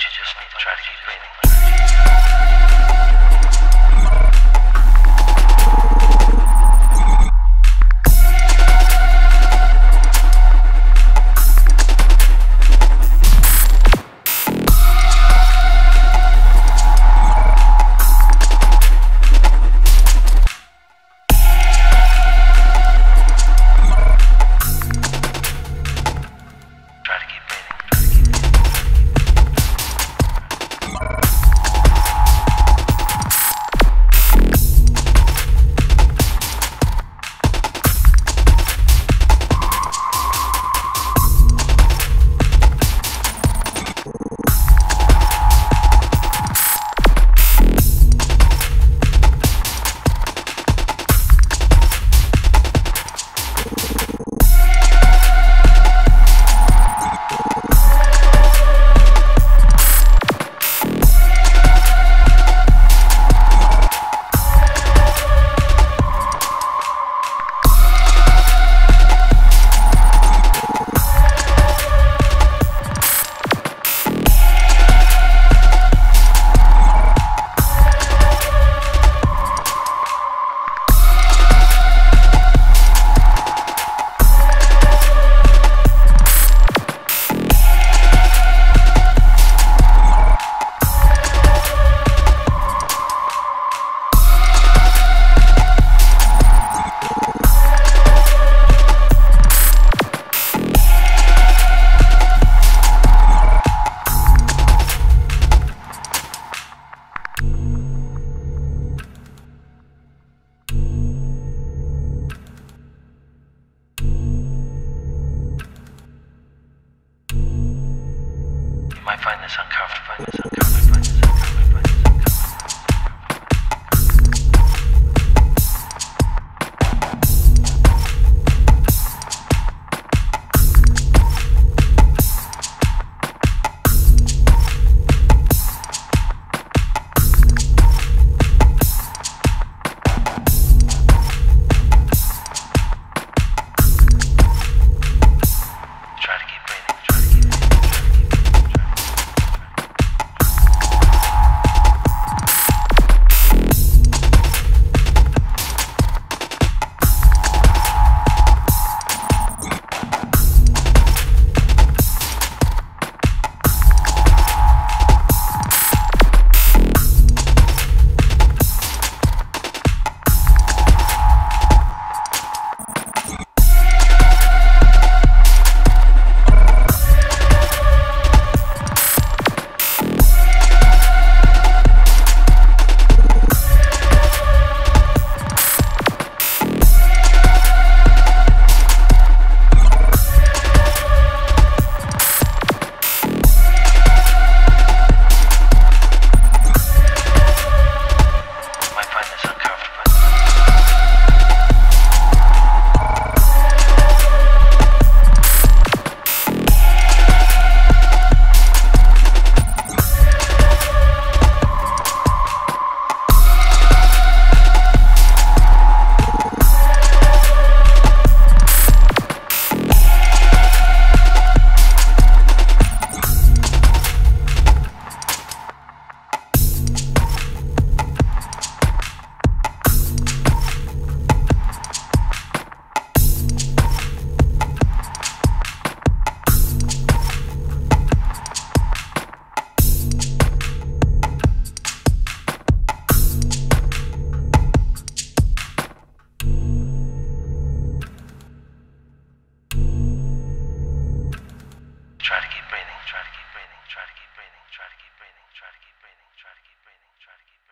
you just need to try to keep breathing. Find this uncomfortable. Find this uncomfortable. try to keep breathing, try to keep breathing, try to keep breathing.